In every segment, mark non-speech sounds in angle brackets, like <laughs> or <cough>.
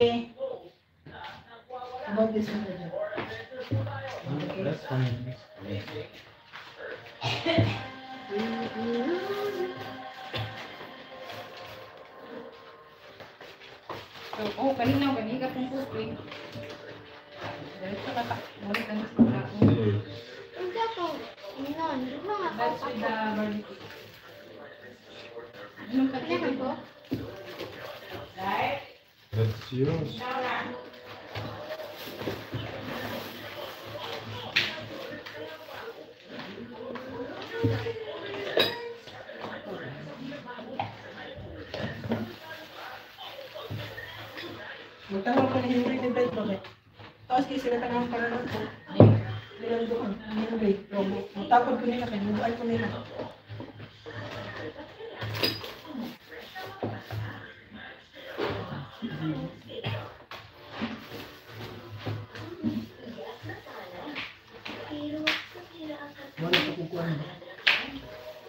About this one. That's fine. So, oh, kanina, kanina pong pupoy. Diretso na pa. Mulit ang gusto na ako. Hindi ako. Inon. Di ba nga That's with the barbecue. Anong Kailangan pagkakas ko? That's yours. मोटा होकर हिंदी में बेच दोगे तो उसकी सिरे का नाम करना मेरा जो हिंदी मोटा को क्यों नहीं लगा हिंदी को नहीं लगा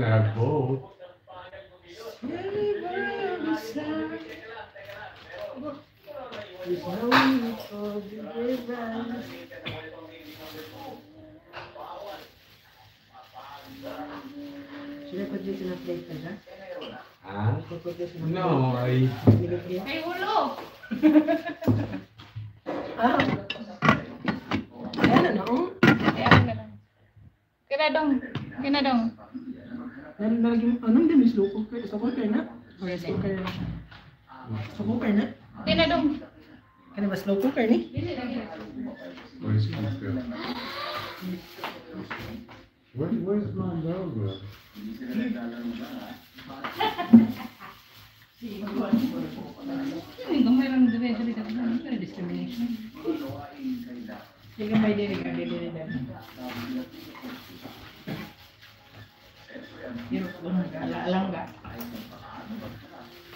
na boca. Tira com o na frente, já? Ah? Não, aí. Enrolou! <laughs> Sa cooker na? Sa cooker na? Kina dong. Kaya ba slow cooker ni? Where's cooker? Where, where's my burger? Hindi ko ka ba? Hindi ka na discrimination. Sige, may dili ka, dili dili. Pero kung nag-alang ka.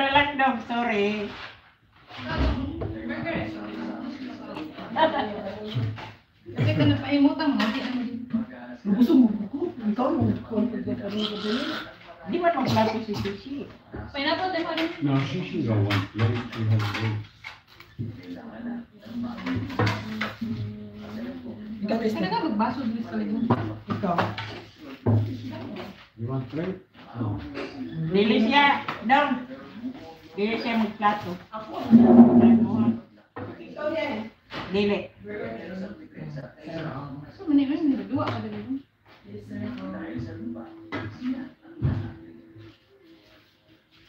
na lang daw, sorry. Kasi ka na paimutang mo. Di ano din. Gusto mo ko? Ikaw mo. Kung pagkakaroon ko din. Di ba nung plato si Sushi? Pineapple din mo rin. No, one plate. She has. Ikaw nga magbaso libo. Ikaw. You want plate? No. Dili siya, daw. Dili siya magplato. Dili. So, mani mo yung dua ka din.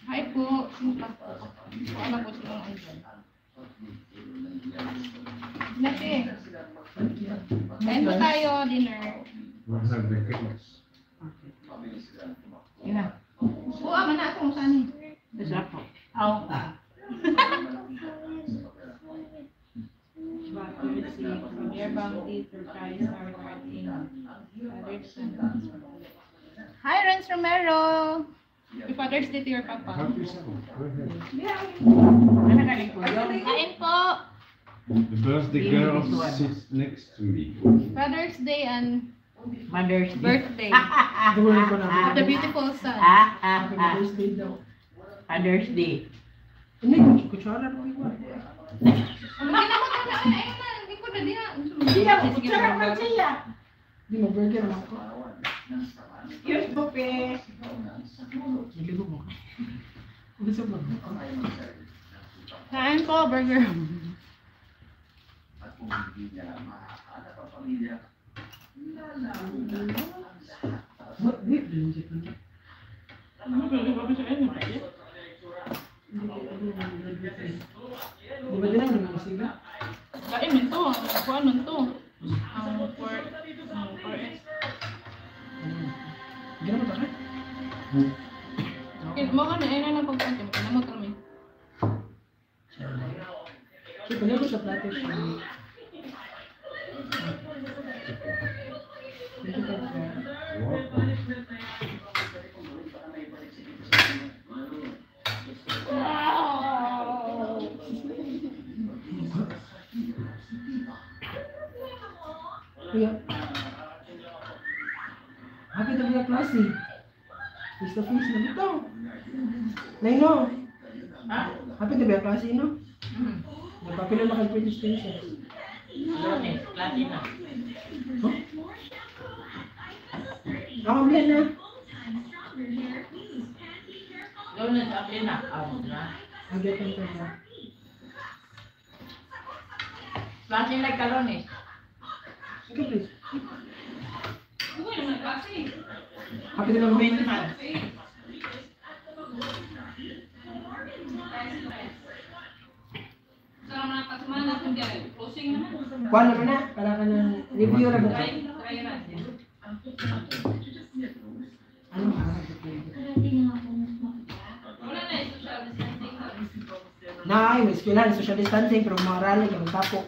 Hi po. Sumpa po. Wala po sa mga idol. Nati. Kain po tayo, dinner. Have the Romero. Happy Father's Day to your papa. Help yourself. Go ahead. Ano ka rin po? Kain po. The birthday girl sits next to me. Father's Day and Mother's Day. birthday Gawin ko na. of the beautiful son. Ah, ah, ah. birthday. Father's Day. Hindi, kung kutsara mo iwan. Ang ginamot na na, ay, ay, na, hindi ko na di na. Hindi ako, kutsara man siya. Hindi mo burger ako. Here's buffet. Niligo mo. Gusto mo. Kain ko, burger. What? Di, binjit mo. Di ba din ang mga siga? Kain man to. Kuan man to. Ang pork. Ang pork. gimana naman takay. Okay, mo ka na, ayun na pagpatyo. Kaya mo kami. Sige. Yeah ka siya. Kuya. Happy to be a klase. Face to face na dito. Naino. Ha? Happy to be a klase, no? Hmm. Nagpapila na kayo British Princess. Doon klase na. Huh? Ako bilhin na. Doon na sa akin na. Ah, na. Ang getong ko na. Klase na karon eh. Sige, please. To lang Main naman. Kuha naman na. Para ka ng review na na. Ano ba? Na, social distancing. Nay, may eskwelahan, social distancing, pero mga rally, kang tapo.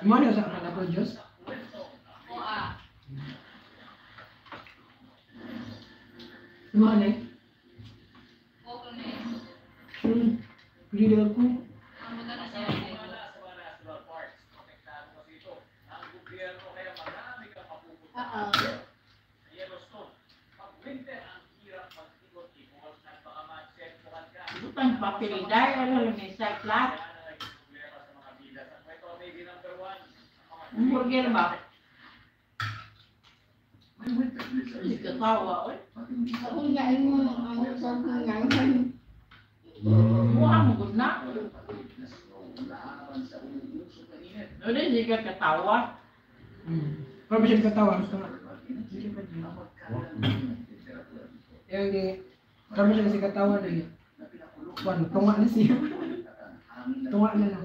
Mo ano sa kapag Apple ah. Mo ano eh? O, kung eh. Hmm. Leader ko. Ang mga mungkin about it. Cái tao ketawa. Hmm. Kalau bisa ya, ketawa harus tolak Ya ketawa deh Wan, sih. <laughs> Lah.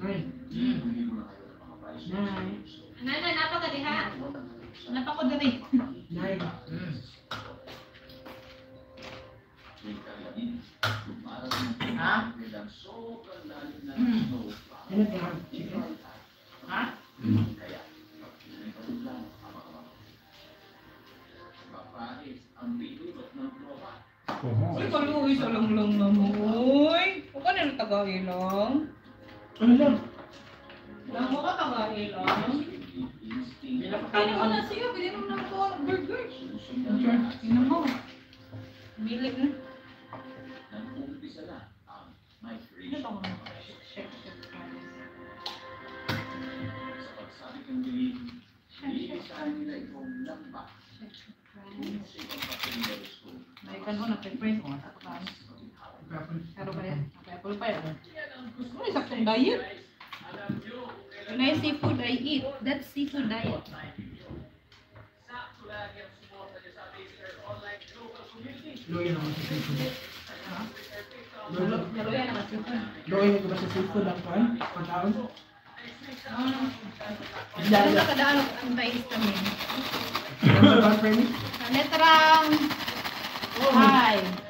Nay. Mm. Nay. Nana, napa ka diha? Napa ko dali. Nay. Ha? Mm. Ano? Chicken? Ha? Uy, kaluwi sa lang lang namoy. O ka na tagay lang. Ano lang? Lang mo ka tagay lang. Kaya mo na siya, bilhin mo na ko burger. Tingnan mo. Bili na. Ano to? Chef, chef, fries. May kanon na pepper mo. Ako ka. Karo pa. Okay, apple pa yan. Ano yung saktong diet? When I say food I eat, that's seafood diet. Loyan naman sa seafood. Loyan. Laro yan ang seafood. Ko ba sa seafood ang pan? Pagkaon? Ano ba kadaan ang bais kami? Ano? Letrang Hi.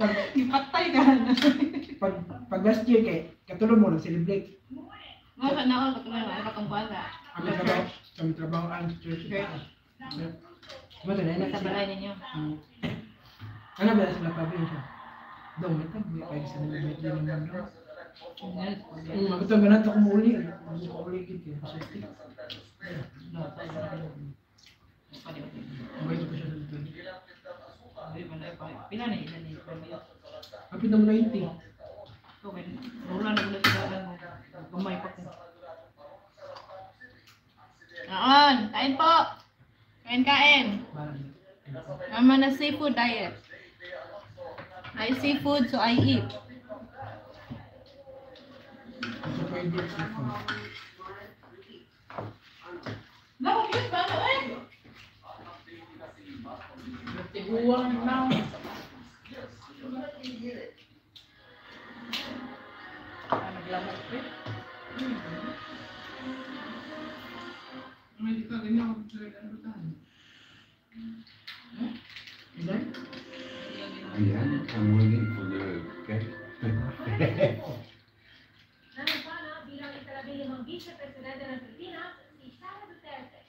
Pag, Ipatay ka na. pag, pag last year kay, katulog mo, nag-celebrate. Mga kanaon ko tuloy mga katong bata. Kami trabaho, kami trabaho ang church. Ano to, nainak Sa sila. balay ninyo. Hmm. Ano ba sila pa rin siya? Daw, may tag, may pwede sa nila, may din naman yun. Hmm, ito ba nato kung uli? Hindi ko uli gid kaya safety. May ito pa siya dito. Pila na ilan ni Kapit na mo 90. Okay. Wala na ulit sa mo. Gamay pa ko. Naon, kain po. Kain kain. I'm on a seafood diet. I seafood so I eat. ito pwede If you want to know, I'm a glamour trip. Non mi ricordo il nome delle Grande Bretagne. Eh? Yeah, I'm waiting for the cake. Napolitana bilang kita bilang vicepresidente Argentina, Isara Duterte.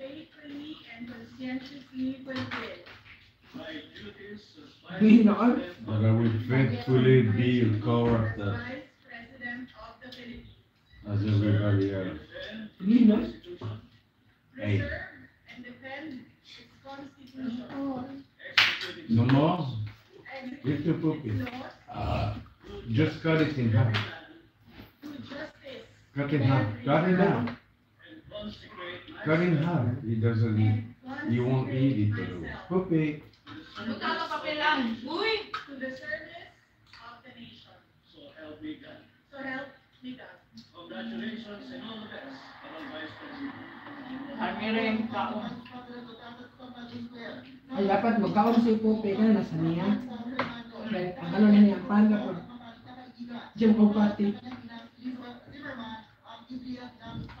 You? That <laughs> I will faithfully be your. As everybody else. You? Hey. Oh. No more? Lift your. Uh, just cut it in half. Cut it in half. Cut it down. Cut in half. He doesn't eat. He won't eat it. Puppy. Ano ka ka papel lang? Uy! To the service of the nation. So help me God. So help me God. Kami rin taon. Ay, dapat magkaon si Pope ka na nasa niya. Kaya, ang ano na niya, paano po? Diyan po pati. You gonna finish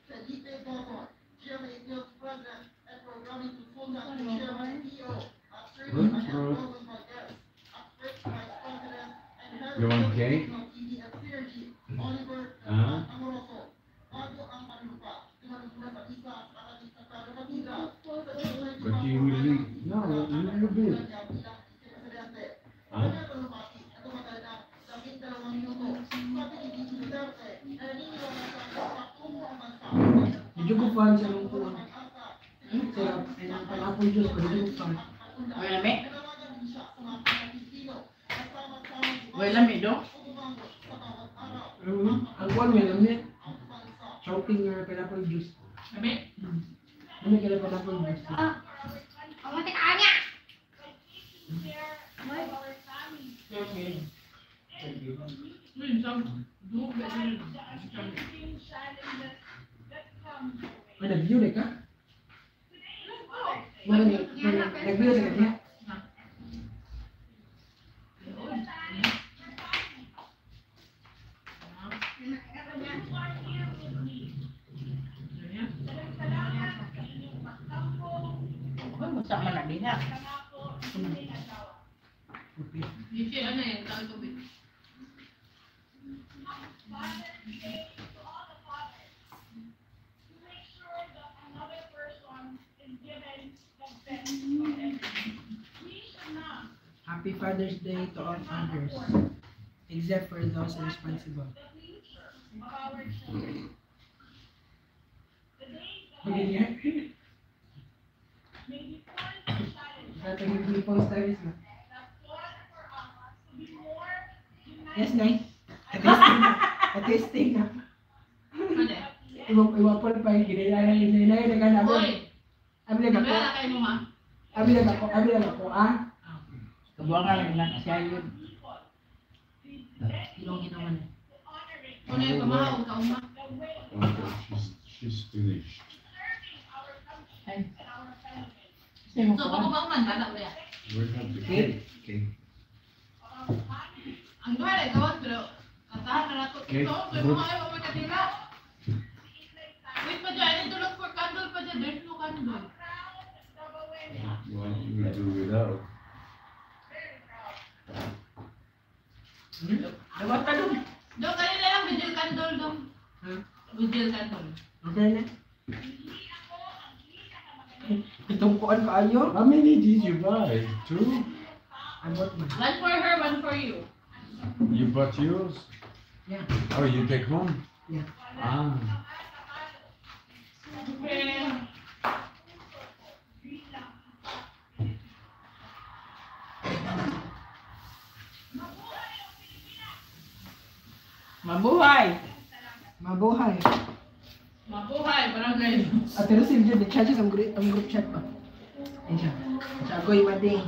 You want cake? Huh? But you will leave. No, you will be. Huh? Fan sa nung kuwan. Sarap. Ay, ang panapon Diyos fan. Uy, lami. Uy, lami do. Mhm. Ang kuwan may lamit. Choking or pineapple juice. Kami? Ano kaya pineapple juice? Uy, sab. Dube, sila. May nag-view na ka? Wala ni, nag-view sa kanya. Uy, basta man na din ha. Di siya, ano eh, tawag tubig. Happy Father's Day to all fathers, except for those responsible. Na. Yes, Nay. Testing na. Testing na. Ano eh? Iwa, iwa po pa yung ginilala yung yung ginilala. Uy! Abi na Wala ako. na? Abi na ako. Abi na ako. Ah? Kebuangan dengan si Ayun. Okay. inaman. Ano you do without? Dawat ka dun. Dong, kanila lang, vigil candle, dong. Hmm? Vigil candle. Okay na. Itong kuan kaayo. How many did you buy? Two? Abot man. One for her, one for you. You bought yours? Yeah. Oh, you take home? Yeah. Ah. Okay. Mabuhay. Mabuhay. Mabuhay, parang guys. At pero si Jud, chat sa group, ang group chat pa. Ayun siya. Sa ako yung mading.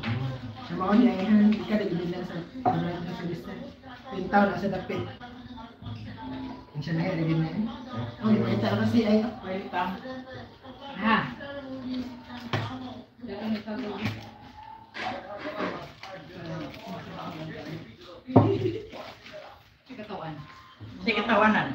Sa mga niya ayahan, ika na gilid lang sa right na sa lista. Yung tao na sa dapit. Ayun siya na yan, lagi na. Oh, yung kita na kasi ay, Wait lang. Ha. Katawan. Saya tawanan.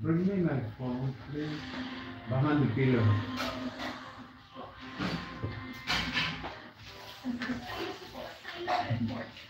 Bring me my phone, please. Behind the pillow. Thank you.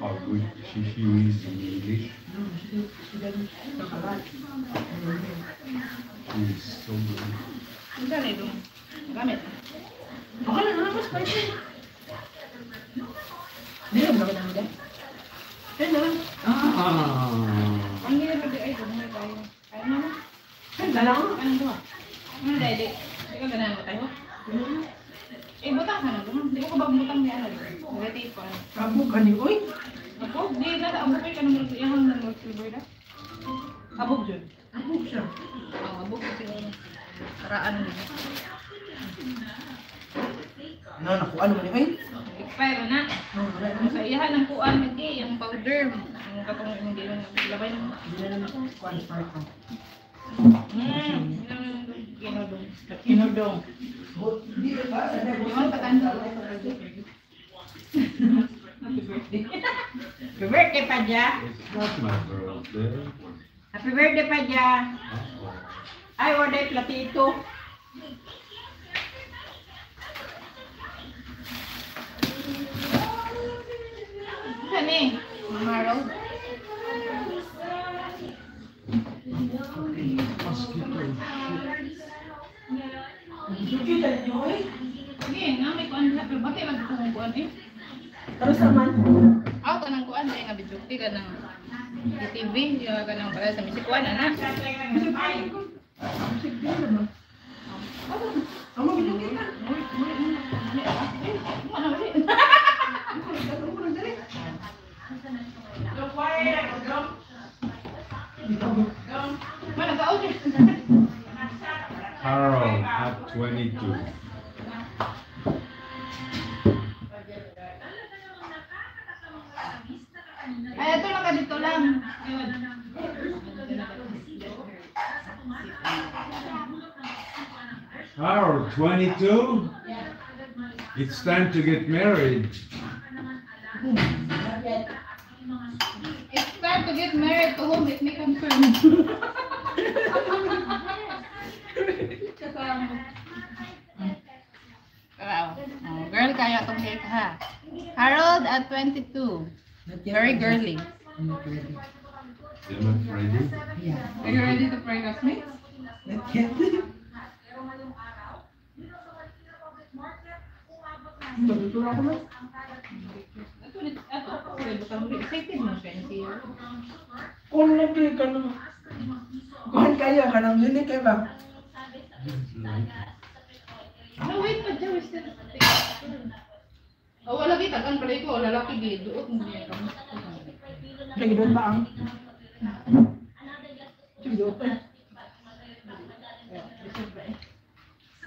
how good she, she is in English. Ah. Katong hindi man labay ng Hindi na naman kuhan spark ko. Hmm, ba? Sabi ko, Yung patanda. Happy birthday. My birthday. Happy birthday, Padya. Uh-oh. Ay, wala yung platito. Saan eh? pas Terus sama kanang kuan saya nggak bejukti kanang di TV ya kanang pada sama si kuan anak. Kamu bejukti kan? Mana sih? <laughs> Lo Harold at 22. Ay, ito. Harold, 22? It's time to get married. It's time to get married to whom it may concern. Wow. Oh, girl kaya itong cake ha. Harold at 22. Very girly. You're not ready? Yeah. Are you ready to pray with me? Not yet. Tutulong ako na. Mo siya. Hindi yun. Kung nagpili ka na. Kuhan kayo, kanang yun kayo ba? No, wait pa dyan. Still Oh, wala kita kan pala ito. Lalaki gilid. Duot mo niya. Sige doon ba ang? Duot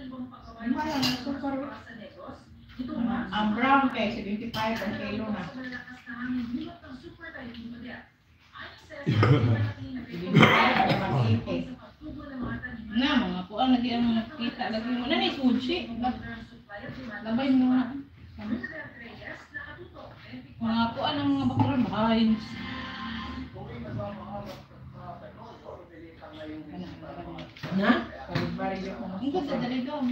eh. Mahal ang brown kay 75 ang kilo na. Na, mga po ang lagi ang nakita. Lagi mo. Nanay, sushi. Labay mo na. Mga po ang mga bakuran. Bahay. Na? Ang ganda dali daw.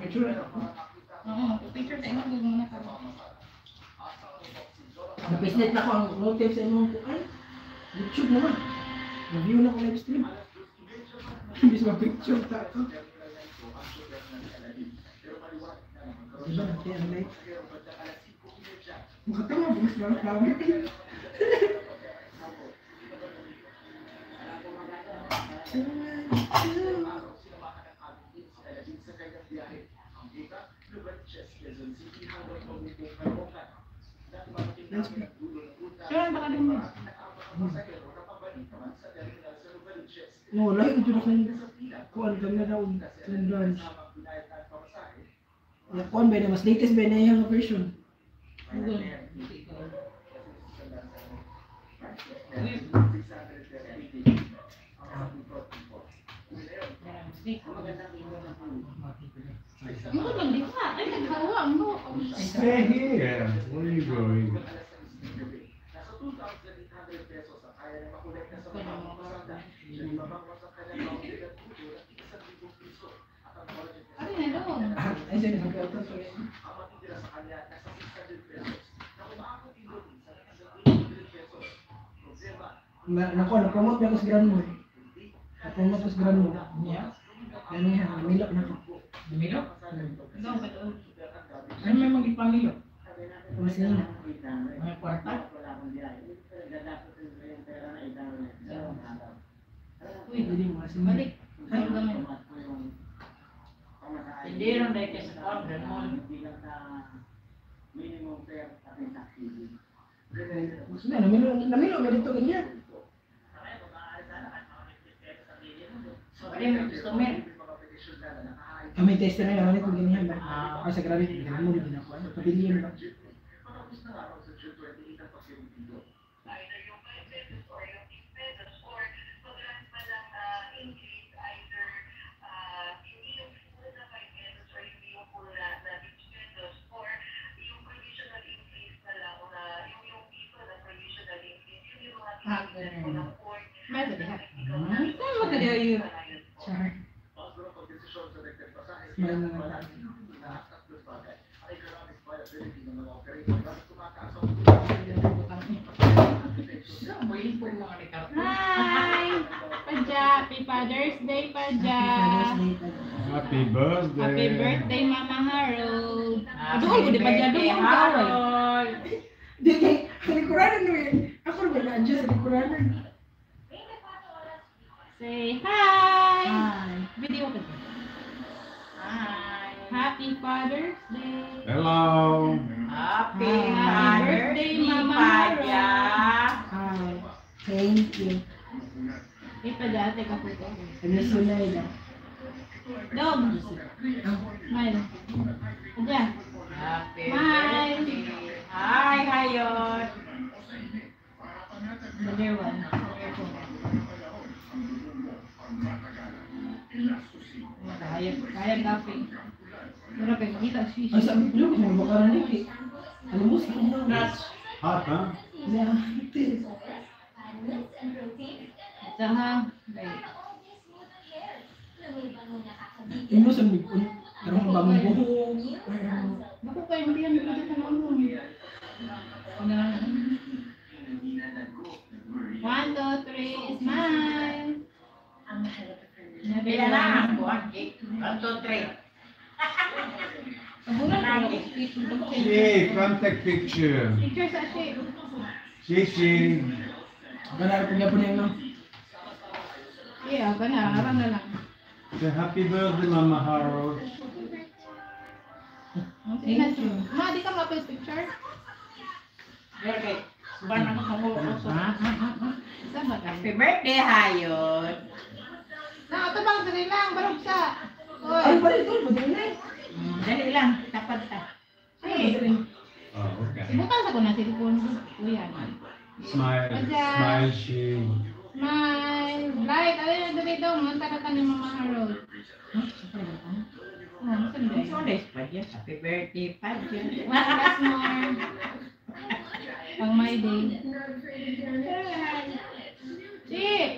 Picture. Oo, picture tayo. Mo na ka. Napisnet na ko ang motive sa imong kuhan. YouTube naman. Review na ko live stream. <laughs> Imbis ma-picture ta ako. Diba, kaya ang live. Makatama, bukas na ang flower. No, lahi ko dyan akong kuhan kami na daw lunch. Ya, kuhan ba na, mas latest ba na yung version? Nah, kalau on nah, flat. nah, nah, nah, Stay here. Where are you going? nah, na nah, Ay, nah, yung nah, ko nah, Na, nah, napromote nah, ko nah, nah. nah, nah, nah cédula. ¿No me cuarta? Hindi rin na kasi sa order mo, hindi lang na minimum fair at yung taxi. Gusto na, namilo, ganito ganyan. So, kanina, gusto mo yan. Kami tester na naman ito ganyan ba? Ay, sa grabe, Ah, ganun. May ba diha? Ano mo ka yun? Char. Smile na lang. Yung? Hi! Padja! Happy Father's Day, Padja! Happy birthday. Happy birthday, Mama Harold! Happy Aduhan ko, di pa dyan birthday, doon gawin. Harold. Di kay, sa likuranan mo yun. Ako rin ba nandiyan sa likuranan? Say hi! Hi. Video ka dyan. Hi. Happy Father's Day! Hello. Happy Happy Father's birthday, Day, Mama Padya. Hi. Thank you. Eh, Padja, ate ka po ito. Ano sunay na? Dog! Smile. Padja! Happy Hi, hi yun. The new one. Kaya, kaya napi. Pero pagkita, si si. Sabi ko, kung makaranig eh. Alam mo, sa One, two, three, smile. Bila na ako ang cake. One, two, three. <laughs> Ko. Hey, come take picture. Picture sa shape. Shishi. Ganaan ko niya po niya no. Yeah, ba na, harang na lang. Say happy birthday, Mama Harold. Thank you. Ma, di ka mapil picture? Okay. Suban ako sa mga uso. Saan ba Happy birthday, Hayot. Na, ito bang dali lang, barog sa. Ay, pala ito. Madali na eh. Mm, Dali lang, tapad ta. hey, Oh, okay. ibutan sa ko na cellphone. Kuya. Smile. Smile, she. Smile. Light, ano yung dali daw, mga takatan ni Mama Harold. Oh, nice pa dyan. Happy birthday, Padya. One last more. Pang my day. Chip!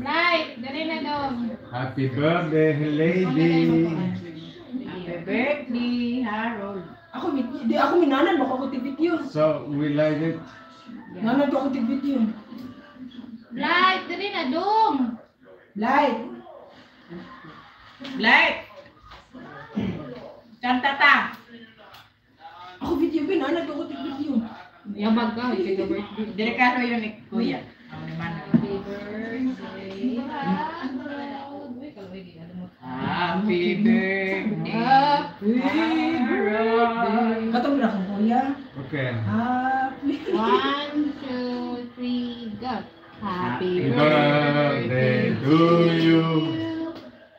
Light, dali na daw. Happy birthday, lady. Happy birthday, Harold. Ako, di ako minanan. Baka ko tipit yun. So, we light it. Nanag ako tig video. Light, dali na dong. Light. Light! Tantata! Ako video ba? Nanag ako tig video. Yabag ka, ka birthday. Delikado yun ni Kuya. Ang naman. Happy birthday. Happy birthday. Happy birthday. Katong na akong kuya. Okay. Happy. One, two, three, go. Happy Happy birthday to you.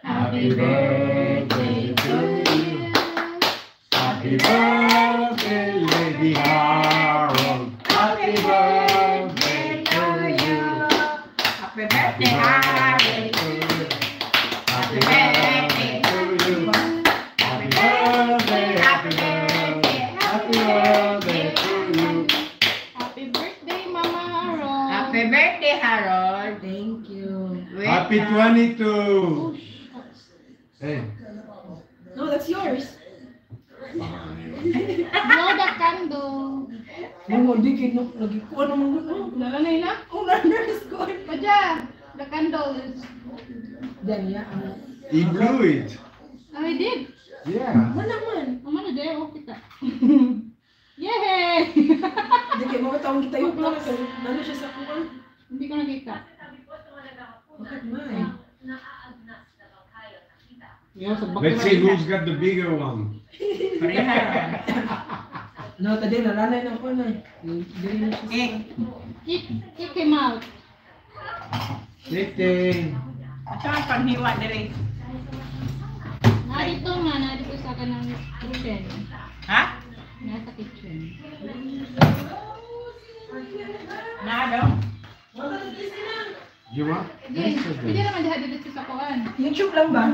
Happy birthday to you. Happy birthday, Lady Harold. Happy birthday to you. Happy Happy birthday, Harry. to you. Happy birthday to you. Happy birthday, happy birthday, happy birthday to you. Happy birthday, Mama Harold. Happy birthday, Harold. Thank you. Happy ah. 22. Hey. No, that's yours. Bandung. mau dikit nuk lagi kuat nunggu, mo. Dala na ina. Una na score. aja, The candles. Then ya. He blew it. Oh, he did. Yeah. Mana man? Mana dia oh kita. <laughs> Yay! Dike mau taong kita yuk, plan sa nalo siya sa kuwan. Hindi ko Let's see who's got the bigger one. <laughs> No, tadi na ko na. Dili na siya. Eh, kick him out. Ito ang panghiwa dali. Narito na, narito sa kanang kitchen. Ha? Nasa kitchen. Na daw? You want? Again, pwede naman diha dito sa kuan. YouTube lang ba?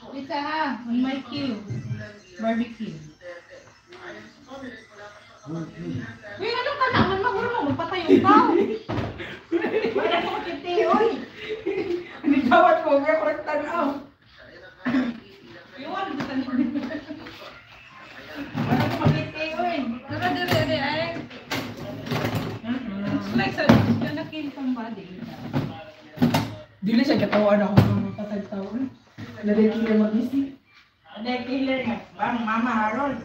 Isa ha, on my cue. Barbecue. Uy, ano ka naman? Mahuro mo, magpatay yung tao. Wala ko makiti, oy. Hindi tawad ko, may korek tanaw. Iwan ko sa Wala ko makiti, oy. Tara, dire, dire, ay. It's like sa, gonna kill somebody. Dili siya katawan ako ng patag-tawan. Nadikili mag-isi. Ano yung killer nga? Bang Mama Harold.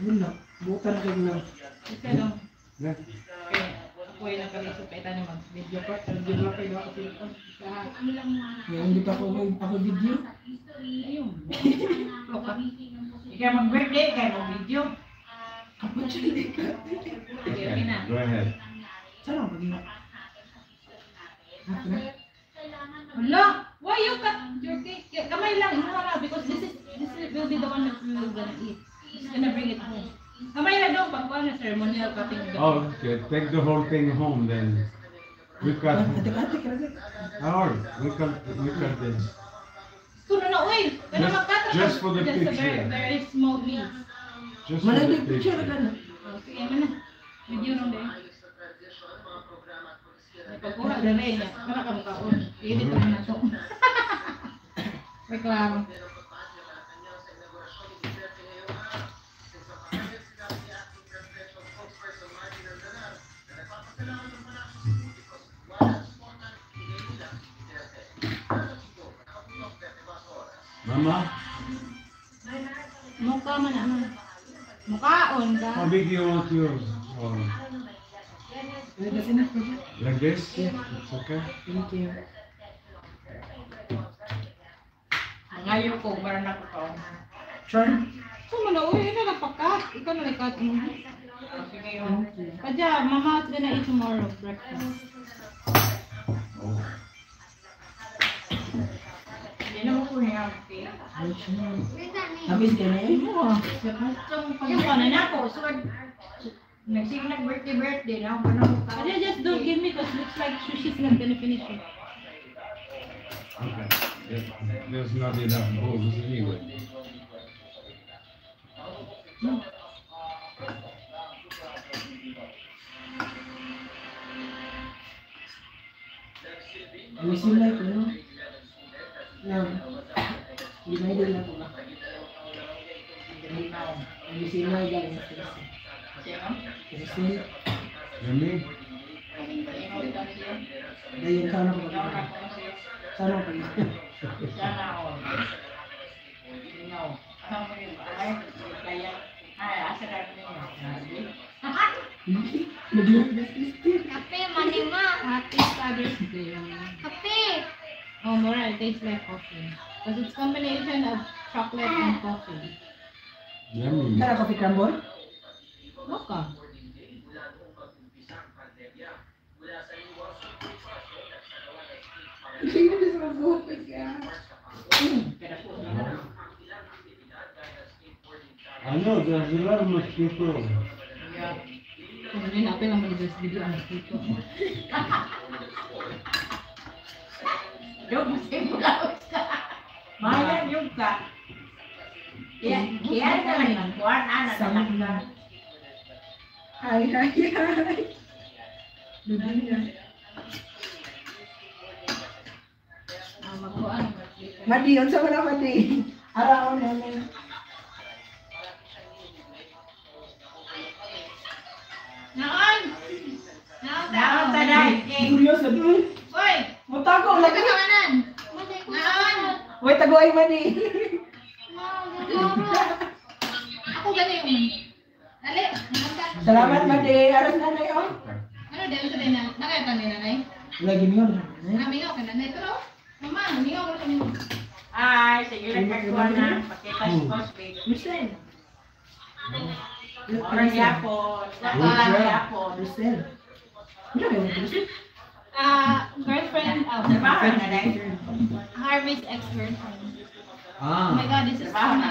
Wala. Bukan kayo na. Isa lang. Yeah. Okay, ako yung nakalisip kay Tani mag-video ko. Video ko yung ako ha. Ngayon hindi pa ako ako video. Ayun. Ikaw mag-birthday, kaya mag-video. Kapag siya hindi ka. Okay, na. Go ahead. Saan ako pag Hala! Why you cut your cake? K- Kamay lang, ano na, because this is, this will be the one that we're gonna eat. He's gonna bring it home. Kamay lang daw, pag ano, ceremonial cutting. Oh, okay. Take the whole thing home then. We cut. Atik-atik lagi. Howard, we cut. We cut this. Kuno na, uy! Kaya Just- mag-cut just for the just a very, very small piece. Just for Mana the di picture picture. ka na. Oh, sige, ano na. Video nung din. Kurang darinya, karena kamu tahu ini hmm. pernah tuh. <laughs> Reklam. Mama? Muka mana? Muka on Abi Mabigyan mo That's enough you. like this? It's okay. Thank you. Ngayon ko, meron ako to. Sure. So mo na, uy, ina na pakat. Ikaw na ikat mo. Sige yun. Padya, mama's gonna eat tomorrow breakfast. Oh. Hindi naman ko niya. Habis ka na eh. Oo. Yung kanan ako, sword. Like, sing like birthday, birthday. Now, we're not. But just don't give me because looks like sushi's not gonna finish it. Okay. There's not enough bowls anyway. Hmm. May sulat, no? No. Di ba yun ako ba? May sulat, guys. ऐसे जल्दी नहीं खाना Oh, tastes like coffee because it's combination of chocolate and coffee. Yummy. Kara coffee crumble? Maka ini bisa sa buhay ka. Ano, gasilar mosquito. Yeah. Kung rin natin ang mag-investigate ang mosquito. Yung mosquito lang ka. Mayan yung anak-anak. Hi, hi, hi. Dudu niya. Ah, magkuhan. Madi, unsa man ang madi? Araw na na. Naon! Naon ta dahil. Curious na to. Uy! Mutago lagi. Kanan! Ko Naon! Wait, tagoy madi. Ako gani yung Dali! Salamat madi. Aras na na oh. Ano din sa na? Nakayata ni nanay? Lagi niyo. Namingaw ka nanay. Pero, mama, namingaw ka kami. Ay, sige lang kagkuhan na. Pakita si Cosby. Michelle. Orang yapon. Orang yapon. Michelle. Ano? Ah, girlfriend, Trabaho na dahil. Harvey's ex-girlfriend. Oh my Ah. god, this is so Trabaho na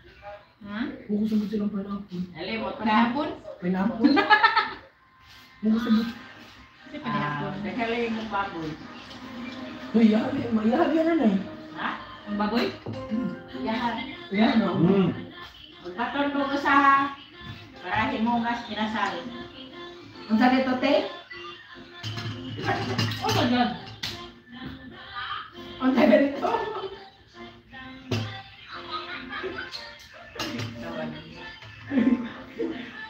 Ha? Hindi ko sabot ng pineapple. Panahapon? Pineapple? Hindi ko sabot. Kasi Ah, panahapon. Nagkaling ng baboy. Uy, yahabi. Yahabi yan nanay. Ha? Ang baboy? Yahan. Yan o. Mm. Magbaton mo ko sa para himungas kinasal. Ang sa dito, te? Oh my god. Ang sa dito?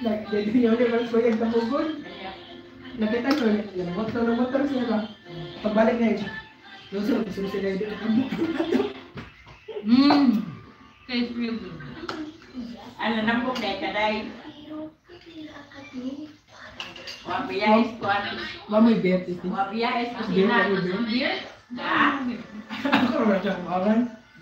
nah, jadi ya udah kalau sebagai nah kita sebagai ya motor nomor motor siapa, terbaliknya itu lusur disuruh saya itu hmm face beauty ada nampung deh kadai Wabia es kuat. Wabia es kuat. Wabia es kuat. Wabia es kuat. Wabia es kuat. Wabia es kuat. Wabia es kuat.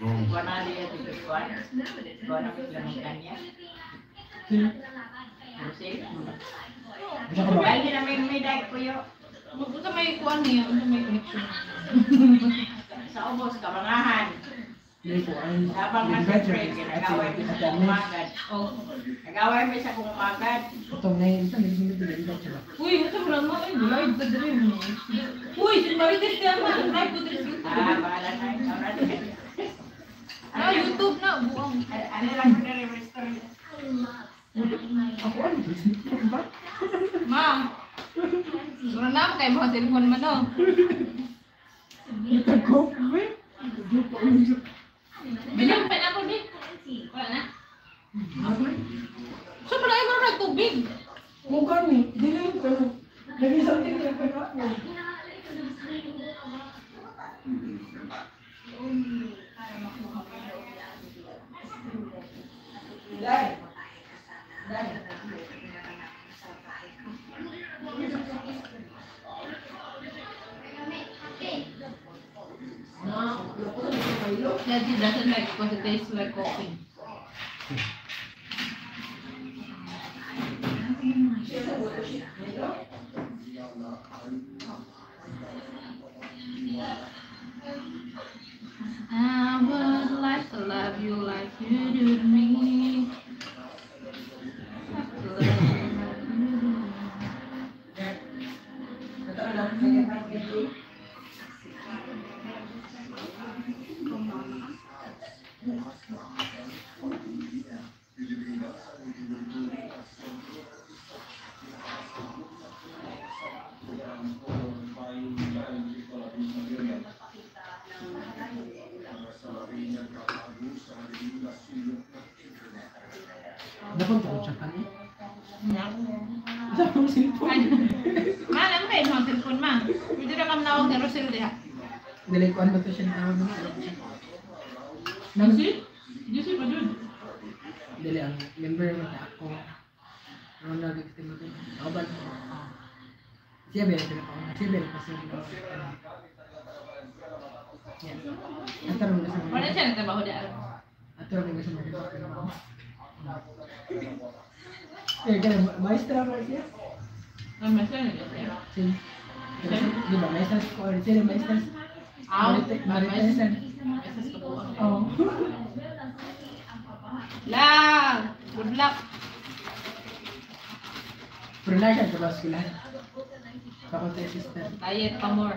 Guanabia de Pescuan, Guanabia de la Montaña. Sí. No sé. Alguien na may may dahil ko yun. Magpunta may kuan niya, unsa may connection. Sa ubos, kabangahan. Habang nasa break, nagaway mo sa kumagad. Nagaway mo sa kumagad. Ito na yun, ito na yun, ito na Uy, ito Ah, bahala Ah, YouTube na. Buong. Ano lang ko na rin story. Ako, ano, ano ba? Ma. Mura na kay mga cellphone man no. ko. Joke ko. Joke. Bilang pa na ako din. Wala na. So, pala ay mga tubig. Mukha ni, dili pero lagi something na No, doesn't like because it tastes like coffee. Yeah. I would like to love you like you do to me. Dapat tak ucapkan Jauh silpon. Mana ang pwede ng silpon ma? Hindi na kam nawag ni Rosil diha. Dalikuan ba ito siya nawag ni Rosil? Nansi? Hindi siya pa dyan. Member mo na ako. Ano na gagawin mo siapa Ako ba? siapa ba ito na ako? Siya ba ito kasi ako? Yan. Ang tarong na sa Eh, maestra García? La maestra de Sí. De la maestra, ahorita de maestras. Ah, oh. la maestra. La, la. Brunei cardiovascular. Sister. Diet Pamor.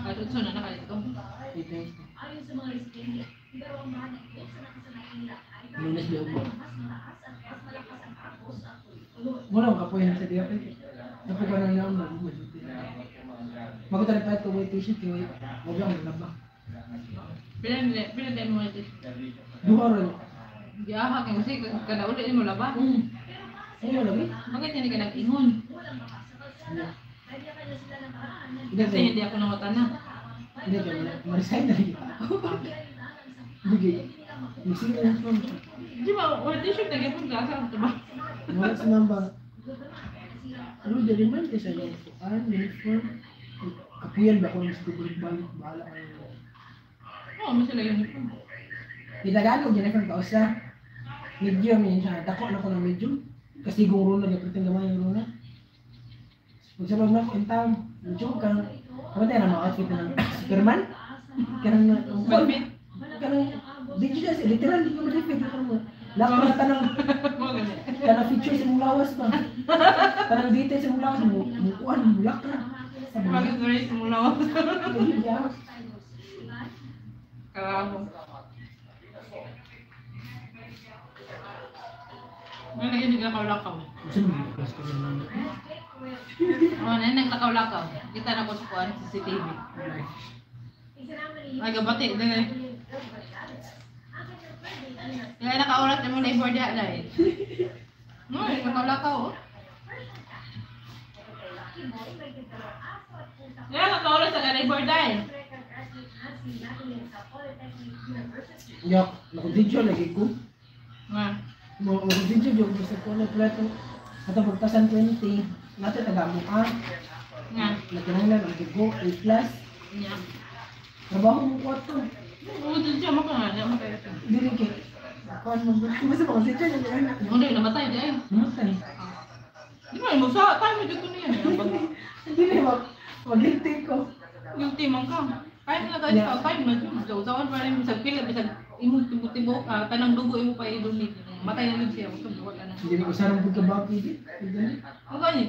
Kahit utso na nakalito. Ito. Lunes di ako. Wala akong kapoy na sa diya. Tapos ko na lang mag duty. Magkatalik pa ito, wait, t-shirt. Huwag lang maglaba. Pinag- Pinagay mo ito. Duha rin. Di aha kay kasi kada ulit mo laba. Hmm. Ano lagi? Bakit hindi ka nag-ingon? Hindi Kasi hindi ako nangutana. na. Hindi ka ma-resign na kita. Hindi. Mixing na lang. Di ba, wala t-shirt na gipon ka sa diba? Wala sa namba. Ano, dali man kasi yung kuan, uniform. Kapuyan ba kung gusto ko balik, bahala ka na. Oo, may sila uniform. Di Tagalog, uniform ka usa. Medium yun siya. Dako na ko ng medium. Kasi kung runa, gapitin naman yung runa. Kasi lang lang kita, joke ka. Ano tayo na makakit na si Kerman? Kerman na... Kerman? Kerman? Di ko na, literal, di ko malipit. Lako na tanong... Tanong feature sa mong lawas pa. Tanong details sa mong lawas. Mukuan, mulak na. Bakit gray sa mong lawas? Kalaho. Ngayon, nag-inig na kaulak ka mo. Saan mo? Kasi ko na Oo, na naglakaw-lakaw. Kita na ko sa kuhan, CCTV. Ay, gabati. Kaya nakaulat na mo na yung board yan dahil. No, naglakaw-lakaw oh. Kaya nakaulat sa kanay board dahil. Yak, naka-video lagi ko. Nga. Mag-video yung gusto ko na plato. Ato pagtasan 20. Nato taga mo ka. Nga. Nakinanglan ang gigo A plus. Nga. Trabaho mo ko to. Oo, dun siya ito. Dili kay Kuan mo. Basta pa kasi dyan yung anak. Yung hindi, namatay dyan. Matay. Di ba, mo sa tayo dito eh. Pag Hindi na mag maglinti ko. yung timang ka. Na guys, Yeah. pa, kahit na yun. So, sa pa rin, bisag pila, bisag imong tibo-tibo ka, kanang dugo imo pa i-donate. Matay na lang siya, ka na. Hindi na ko sarang pagka baki. Hindi na. Ang ganyan.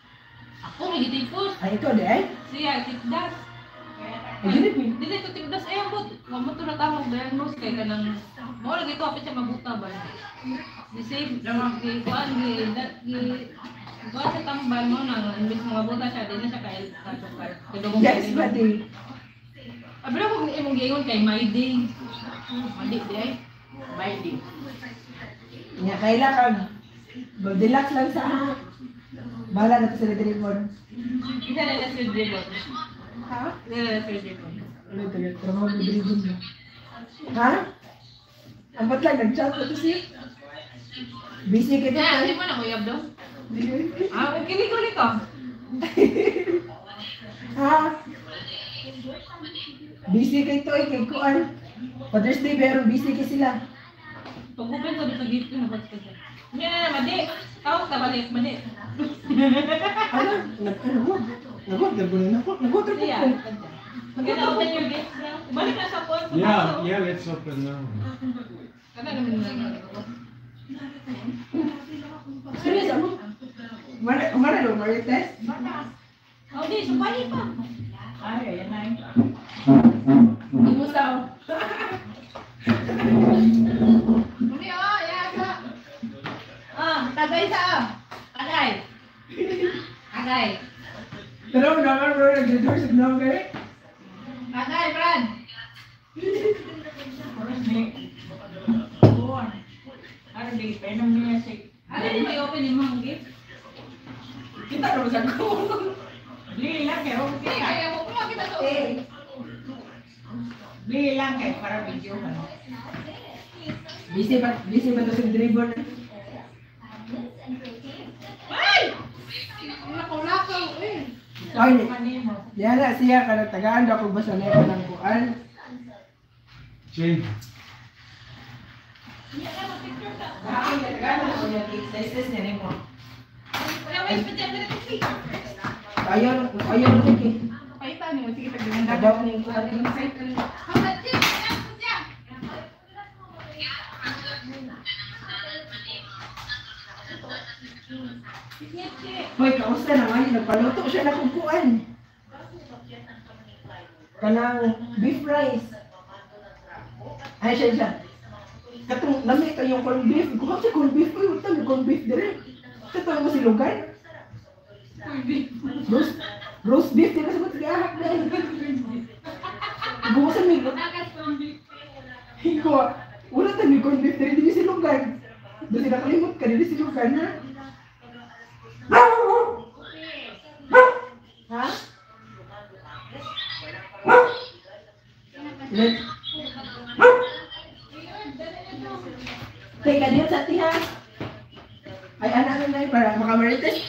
Ako, lagi tipos. Ay, ito di ay? Siya, tikdas. Ay, dili, Dili ko tikdas ay ambot. Wa mo to natawag diagnose kay kanang mo lagi ko apit siya mabuta ba. Di same lang gi kuan gi dat gi kuan sa tambal mo nang imbis mga buta siya di na siya kay kasukar. Yes, buddy. Abra ko imong giingon kay my day. Mali di ay. My day. Nga, kailangan mag-relax lang sa Bahala na to sa Redribbon. Kita na na sir Dribon. Ha? Kita na na sir Dribon. Ano ito? Trabaho ng Redribbon mo. Ha? Ang ba't lang, nag-chat ko to siya. Busy ka Kaya, dito. di mo na kuyab daw. <laughs> Hindi. Ah, kili-kuli ka. Ha? Busy kay to eh, kay Kuan. Father's Day, pero busy ka sila. Pag-open sabi sa gate ko na ba't ka siya. Hindi na na, madi. Tawag madi. Ano? Nag, ano, wag. Nagwag, nagwag, nagwag, nagwag, Siya. nagwag. Maganda open your gates now. Balik na sa phone. Yeah, yeah, let's open now. Kada naman na Serious ako? Mara, mara lo, Marites? Oh, di, sumali pa. Ay, ayan na yun. Kumusta tagay sa. Tagay. Tagay. Pero naman bro, nag-detour sa vlogger. Tagay, Brad. Ano di, painom niya si. Ano din may open yung mga gift? Kita naman sa ko. Bili lang kay Rom Hindi, kaya mo kung makita to. Eh, Bili lang kay para video ka no. busy ba, busy ba to sa dribble? Ay! Lakaw-lakaw, eh. Ay, na siya, kada tagaan daw kung basta na ng kuan. Change. Ay, tagaan na ko yung exercise niya ni mo. Wala may special na ito. Ayaw, ayaw na kay. Paitan mo, sige, pag Dabaw ni kuan. Hanggat siya, kaya po siya. Hoy, kausta naman, nagpaluto siya na kung kuan. Kanang beef rice. Ay, siya siya. Katong lamig ka yung corned beef. Kung sa corned beef, uy, utang yung corned beef dire. Katong mo si Lugan. Roast, roast beef, di ba sa mga ahak na yun. Bukasan mo Ikaw, wala tayo may corned beef dire, di si Lugan. Doon sila kalimot ka, di si Lugan, ha? Ha? Teka, diyan sa tiha. Ay, anak na na para makamarites.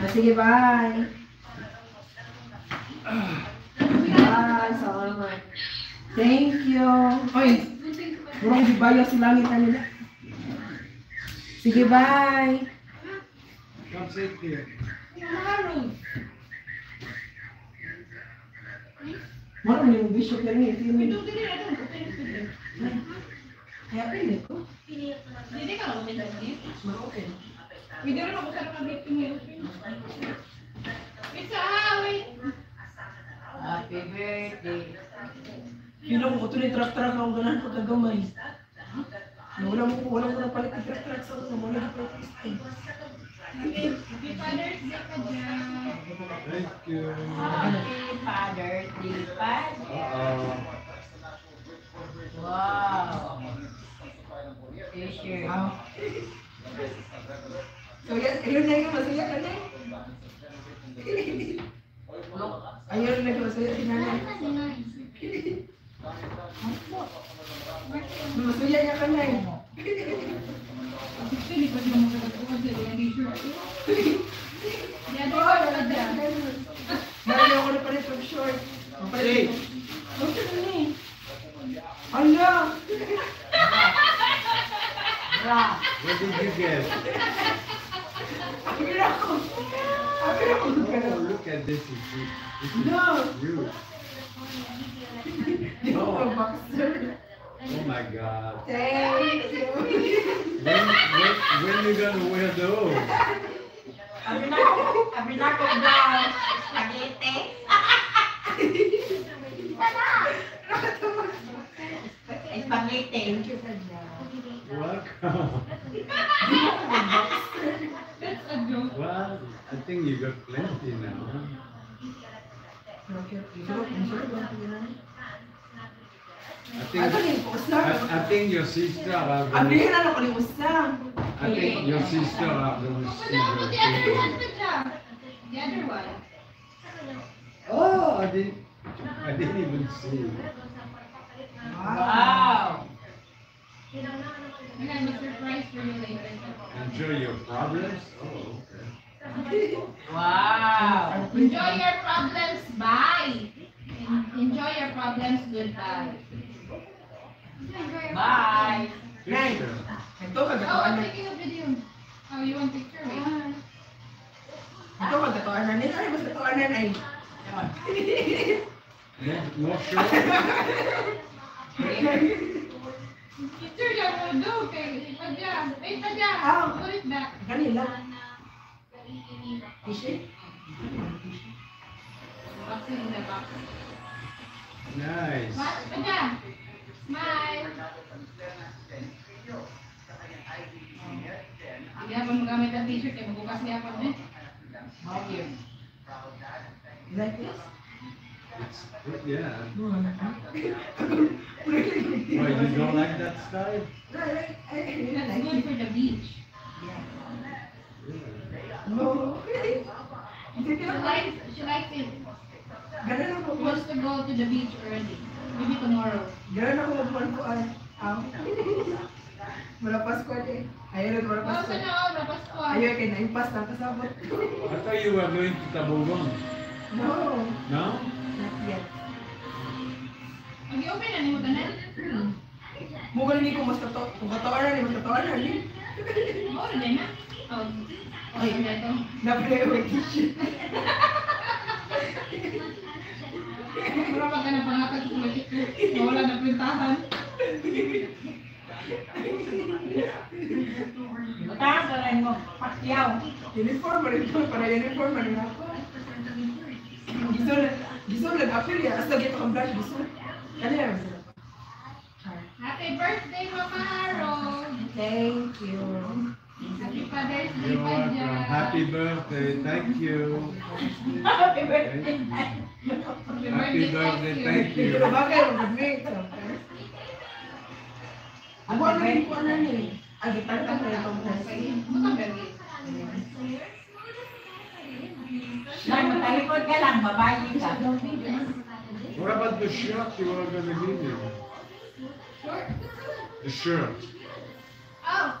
Ah, sige, bye. Bye. Thank you. Oy, nila. Sige, bye. Come sit here. Mano, yung bisyo ka rin. Ito dili na ito. Kaya pili ko. Hindi ka lang uminom niya. Okay. Hindi rin ako sarap ang victim Happy birthday. Thank you. Happy Father's Day. Uh-oh. Wow. Fish you. Ah. So, yan, ayun na yung masaya ka na eh. Ayun na yung masaya si nanay. Masaya niya ka na eh. Actually, pwede mo magkakatuwa sa yung t-shirt. Yan, Oo, wala dyan. Dahil ako na palit pag short. Hey. Ano na eh? Ala! What did you get? Akira ko! Akira ko! Oh, look at this. This is, this is No. you. Di ko boxer. Oh my God. Thank you. When, when, when you gonna wear those? Sabi na ko, sabi na ko brown. Spaghetti. Spaghetti. Thank you for that. Welcome. That's a joke. Well, I think you got plenty now. Okay, sarap, ang sarap ang pinanay. I think, yung usa? I, I think your sister are Ang gonna, bihin na ko yung usa. I think your sister are gonna see Wala your ko the other one photo. pa siya. The other one. Oh, I didn't, I didn't even see. Wow. And I have a surprise for you later. Enjoy your problems? Oh, okay. <laughs> Wow. Enjoy your problems, bye. Enjoy your problems. Goodbye. Bye. Nine. Oh, I'm taking a video. Oh, you want picture? Wait. Ito ka gatoan na nila. the corner, gatoan na na eh. Picture lang mo do. Kay, pa dyan. Wait pa dyan. Put it back. Kanila. Is it? Vaccine in the box. Nice. What? Padya. Smile. Hindi ako magamit ang t-shirt. Kaya magbukas niya ako. Eh. Okay. Like this? It's, yeah. No, Why, you don't like that style? Like, I, I, That's like good it. for the beach. Yeah. No. Hindi She likes, she likes it. Ganun ako. She wants to go to the beach early. Maybe tomorrow. Ganun ako magpuan ko ay. Aw. <laughs> Malapas ko eh. Na Oh, malapas ko. sana ako, labas ko. Ayaw kay naimpas na kasabot. <laughs> I thought you were going to Tabungan. No. No? Not yet. Mag-i-open na ni mo tanan? Mugal ni ko mas kato. Kung katoan na ni mas katoan na ni. Oo, na din ha? Oh, Ay. na ito. Naple-away t-shirt. Mura ka na pangatag sa ulit. Mawala na pintahan. Butahan ka rin mo. Pakyaw. Uniform man ito. Para uniform rin ako. Gisol, gisol nag-appeal ya. Asa gito kang blush, gisol. Kanina lang. Happy birthday, Mama Harold! Thank you. You know what? Happy birthday. Thank you. happy birthday. Happy birthday. Thank you. What about the shirt you were going to give me? The shirt. Oh.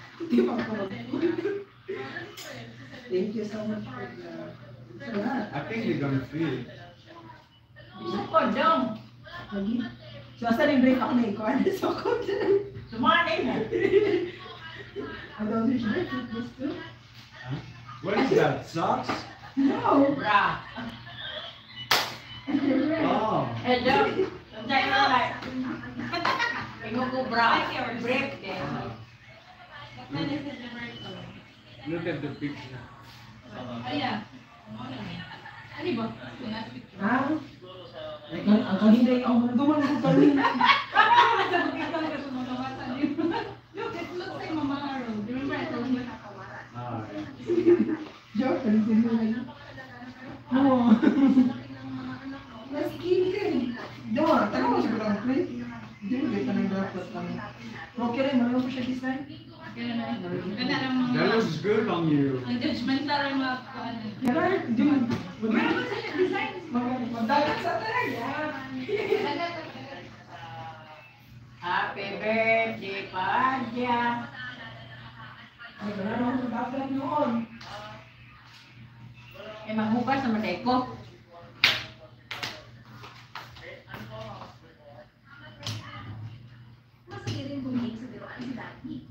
Thank you so much for the. I think they're gonna feel. Sukod dong. So I said, break ako na ikaw. so sukod? Sumani mo. I don't think I took this too. What is that? Socks? No. Bra. Oh. Hello. Sometimes I'm like, <laughs> bra. Break there. Look at the picture. Ayan. Ano ba? Like, ang ang kahinday ang duman ko pa rin. Look, it looks like Mama you remember I told you? Ah, yeah. Joke, ang sino lang. <laughs> Oo. Mas kikin. Dama, taga mo siya lang, pre. Hindi mo kita nang dapat kami. Okay rin, marunong ko siya design. That looks good on you. Ang judgmental ang mga kuwan. Hindi mo. Meron sa design. Magdagat sa talaga. Happy birthday, Padya. Ay, wala naman ang dapat noon. Eh, maghugas naman tayo ko. There's no need for disguise. Lagyan ko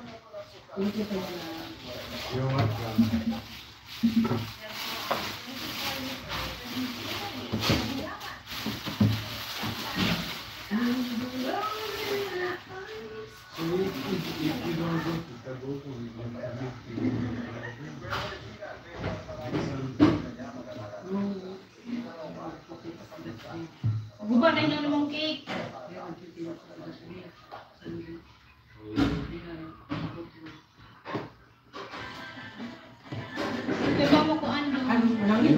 You're welcome. Gubat na. Diba mo ano? Ano, langit?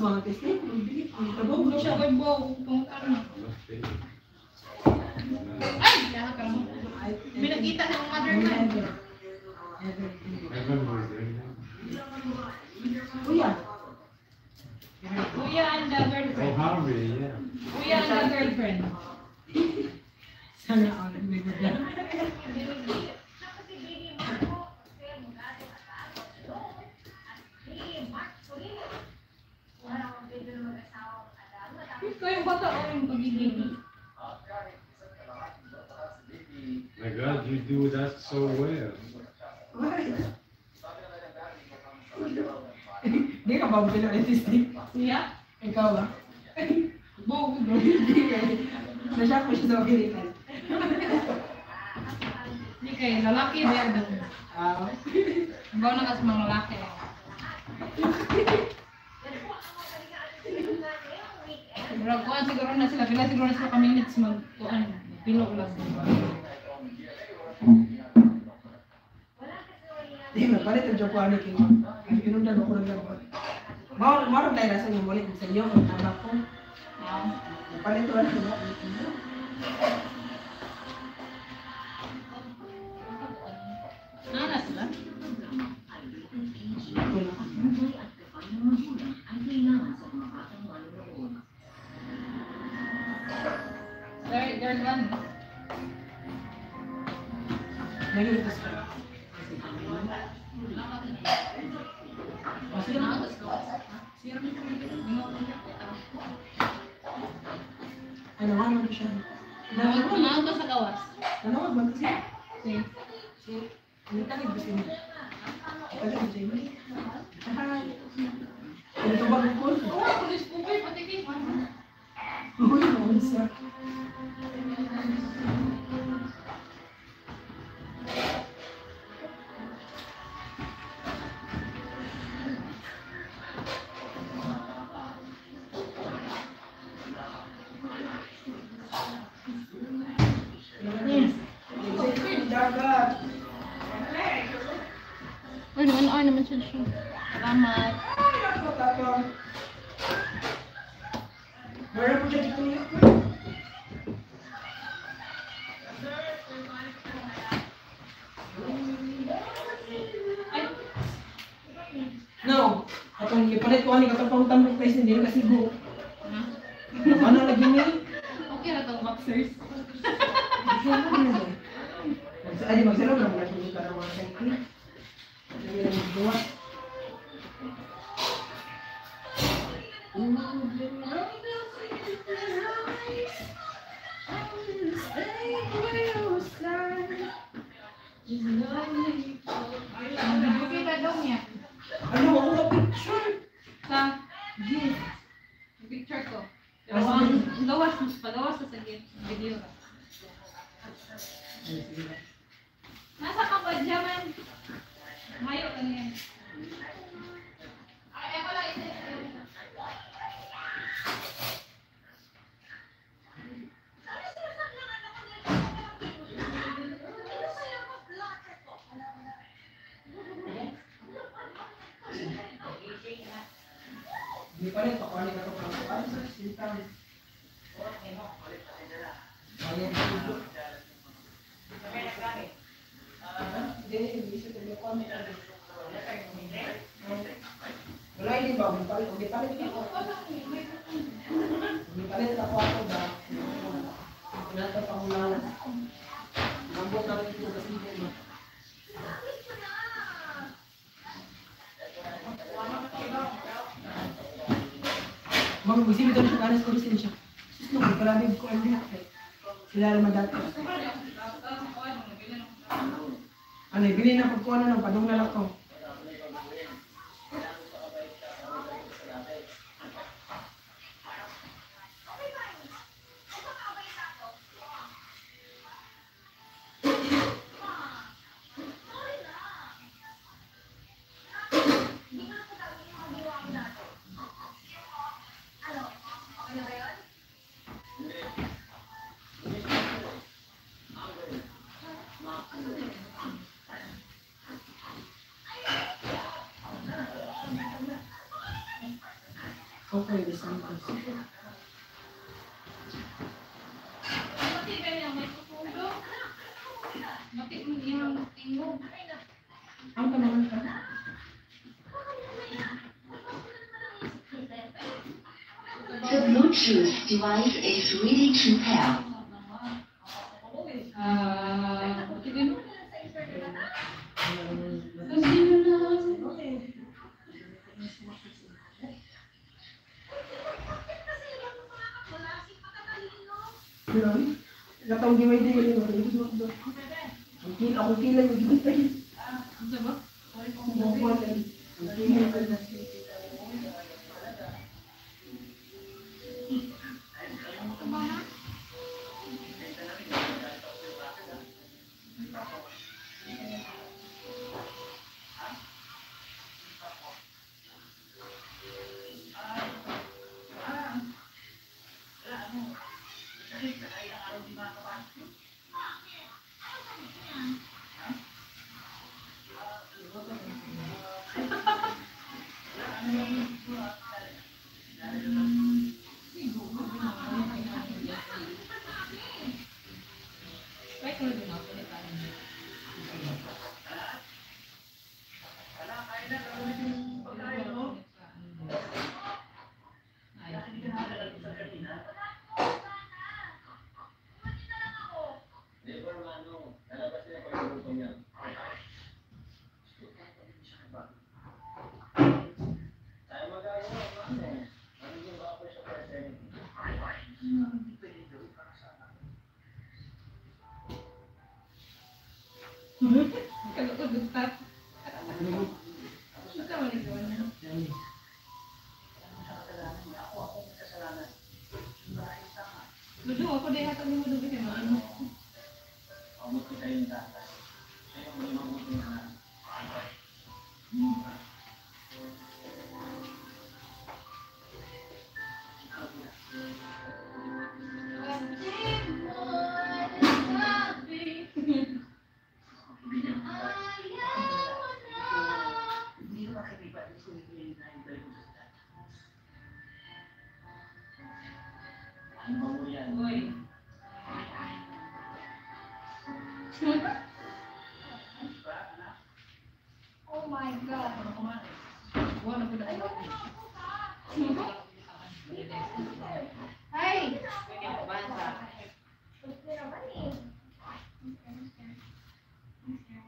Vamos, testar Tem um grupo de compila artistic. Iya. Ikaw <laughs> ba? Bogo. Na siya ko siya sa pagkiritan. Hindi kayo, lalaki ba yan doon? Oo. Ang bawa na kasi mga lalaki. Siguro ko, siguro na sila. berapa siguro na sila kami minutes mag-tuan. Pilok lang. Dime, palit ang Japonic. Inundan mau mau dai rasanya boleh bisa tambah pun mau paling tuan semua There, there's one. Maybe one. Ano nga naman siya? Mga ba sa gawas? Ano nga ba kasi? Okay. Hindi ka nagbisin mo. Ikaw nagbisin mo. Hi. Ano ka ba ko? Oh, pulis po kayo, patikin. Uy, ano sa? Dagat. Uy, ay naman siya siya. Salamat. Meron po siya dito niya. No. Atong ipalit ko ani katong pangutang place hindi kasi go. Ano lagi ni? Okay na itong boxers. Para lang. Ano. Sa Yes. Yung picture ko. Pero ang gawas, pagawas sa. Nasa ka ba dyan? Mayo ka niya. Ay, ako lang ito. Di pa rin, pakuha ka itong pangkuhan sa sintang. Ayan, ito. Hindi, hindi siya tuloy ko. Wala hindi ba? Palit. Hindi palit ako. Hindi palit ako ako ba? Pinata pa ko lang. Nambot na rin ito kasi hindi ba? Mag isip ito siya kanas ko rin siya. Sus, no, kalabig ko ang lahat. Sila naman dati. Ano, bili na pagkuha na ng padong na lang Hopefully the goes. The Bluetooth device is ready to pair. Itong gimay din yun. Ang kia lên một chút đi. und es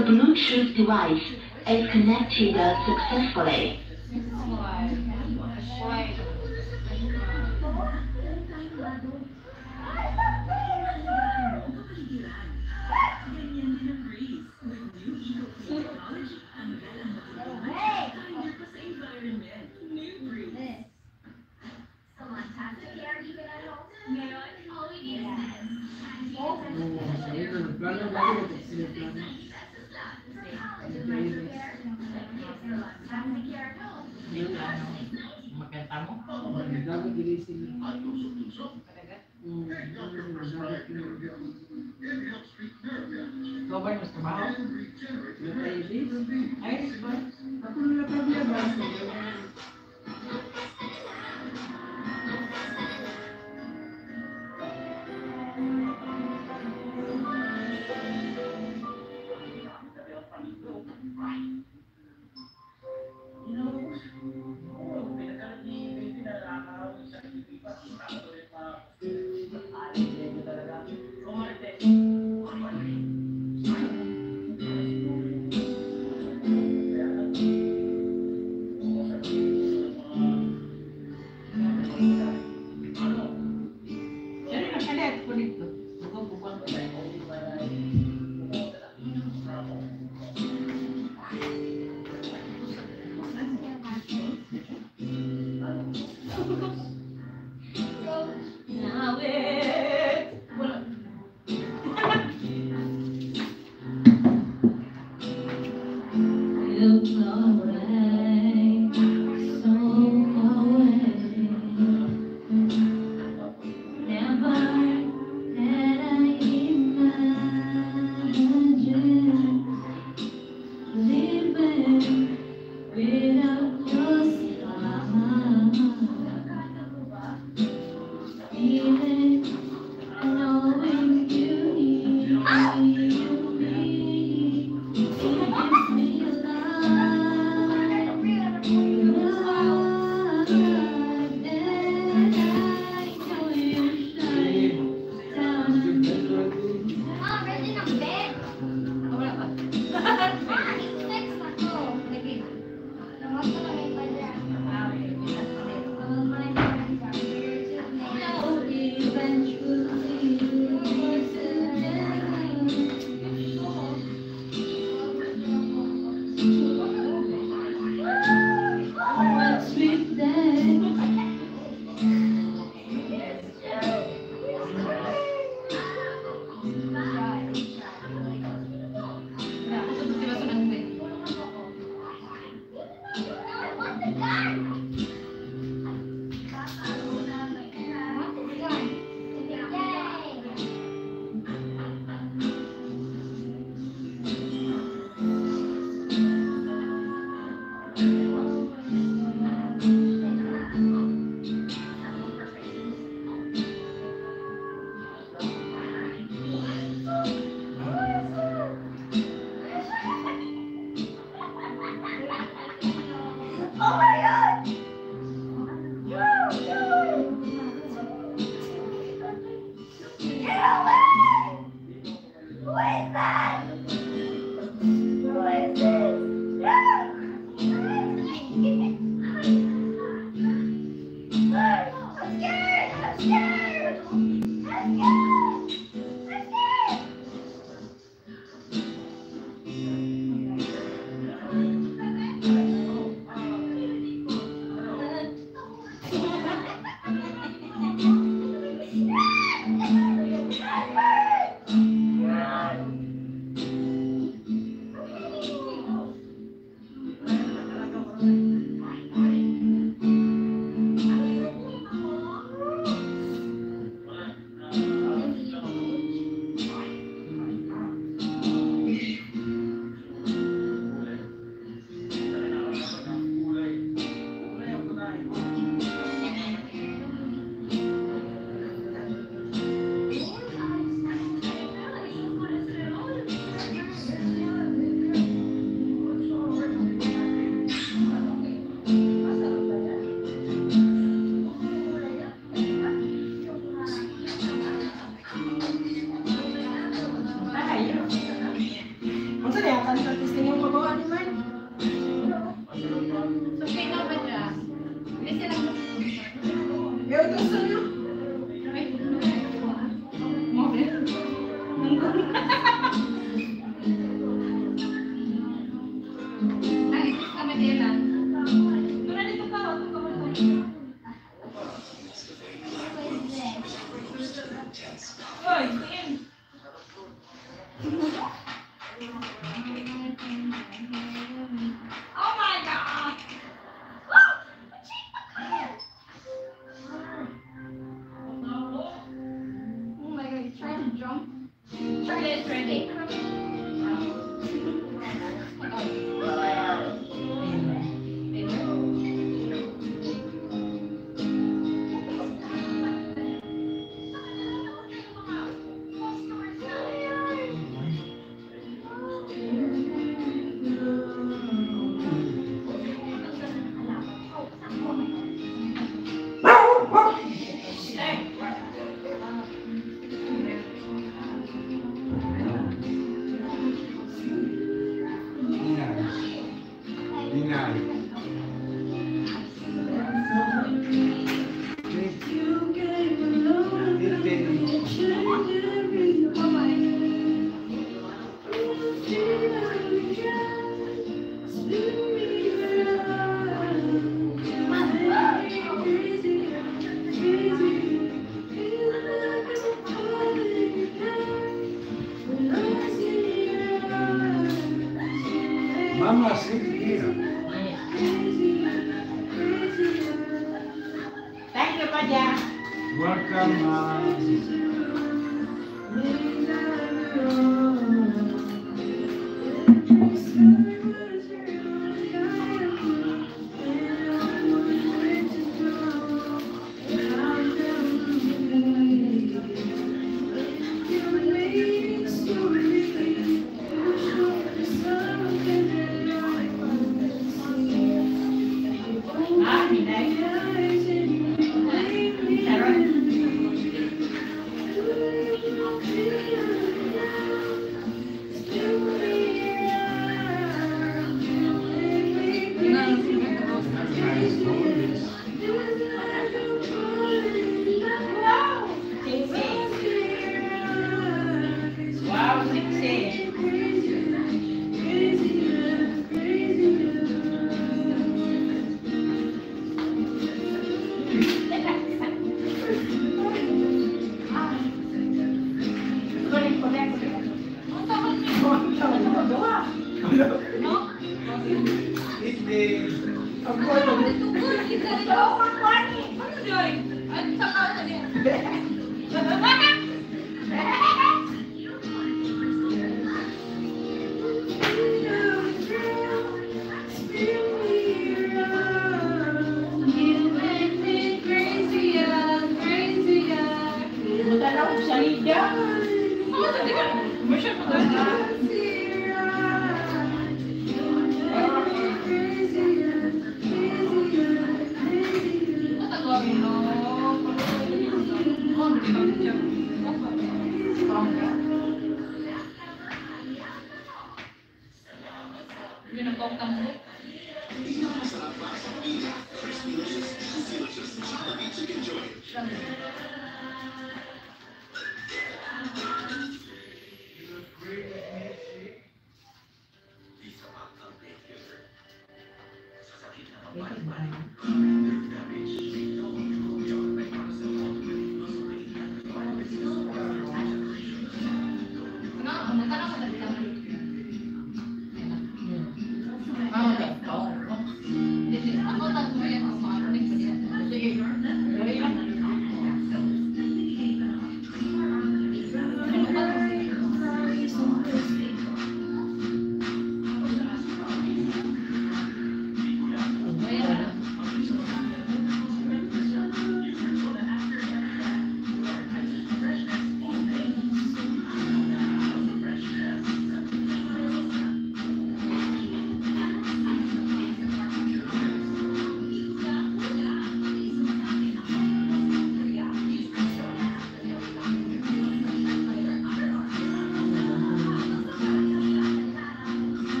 The Bluetooth device is connected successfully.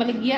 sampai lagi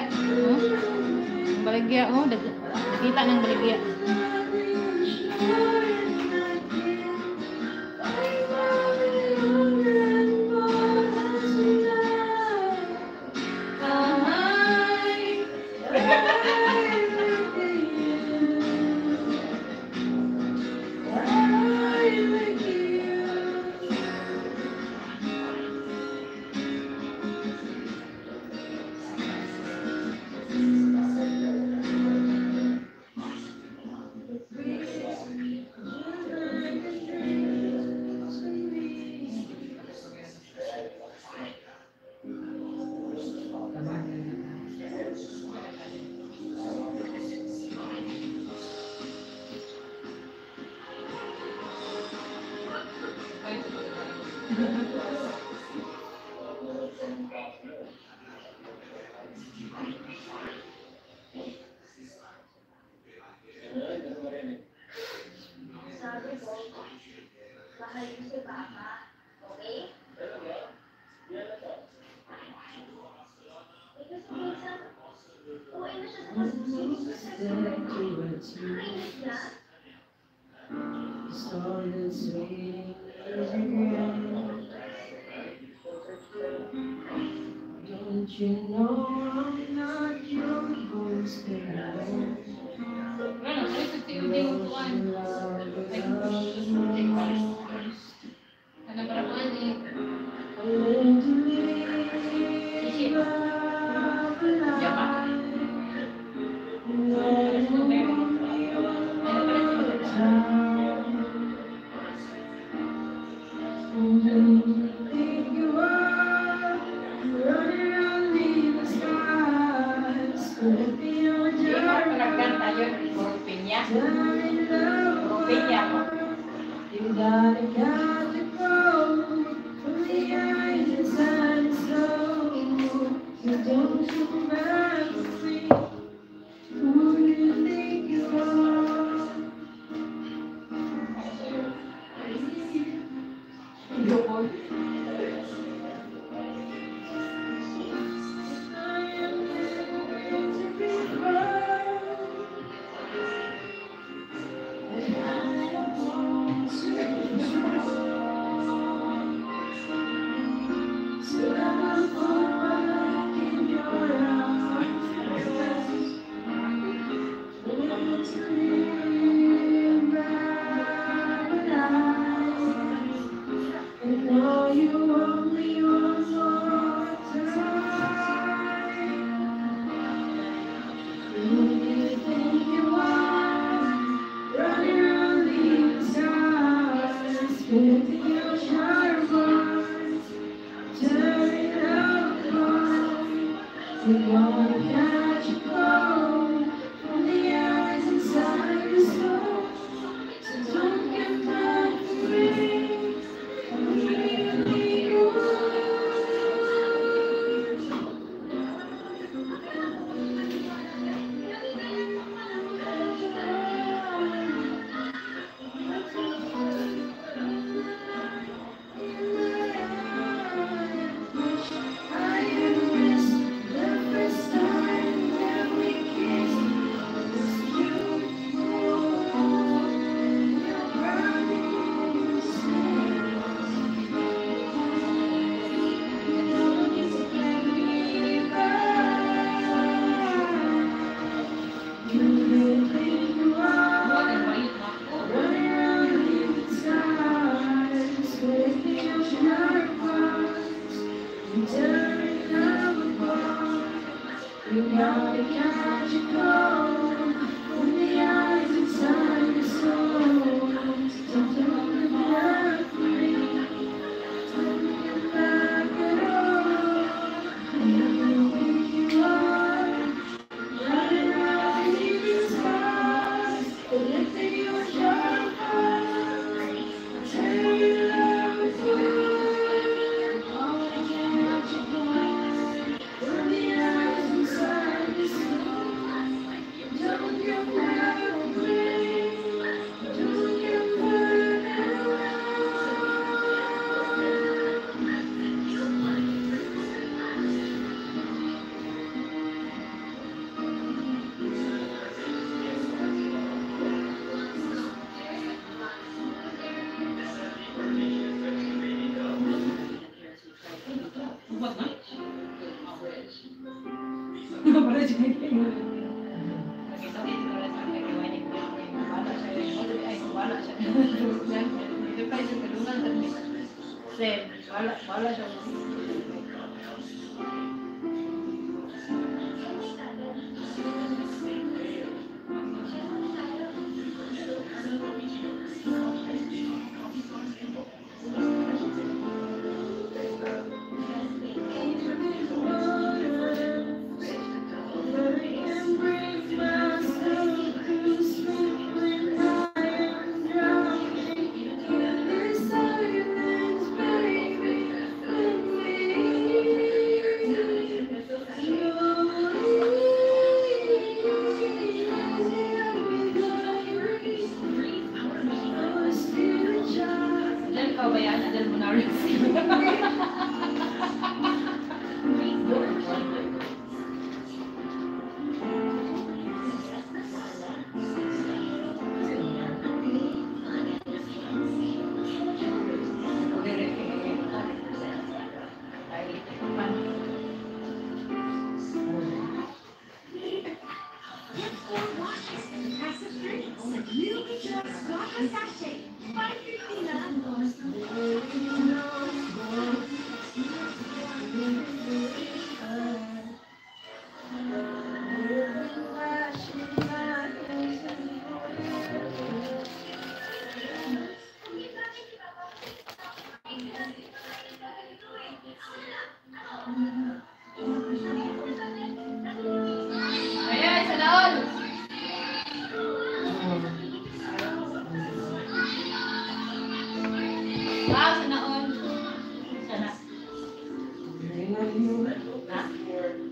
love you. Not for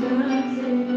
Christmas.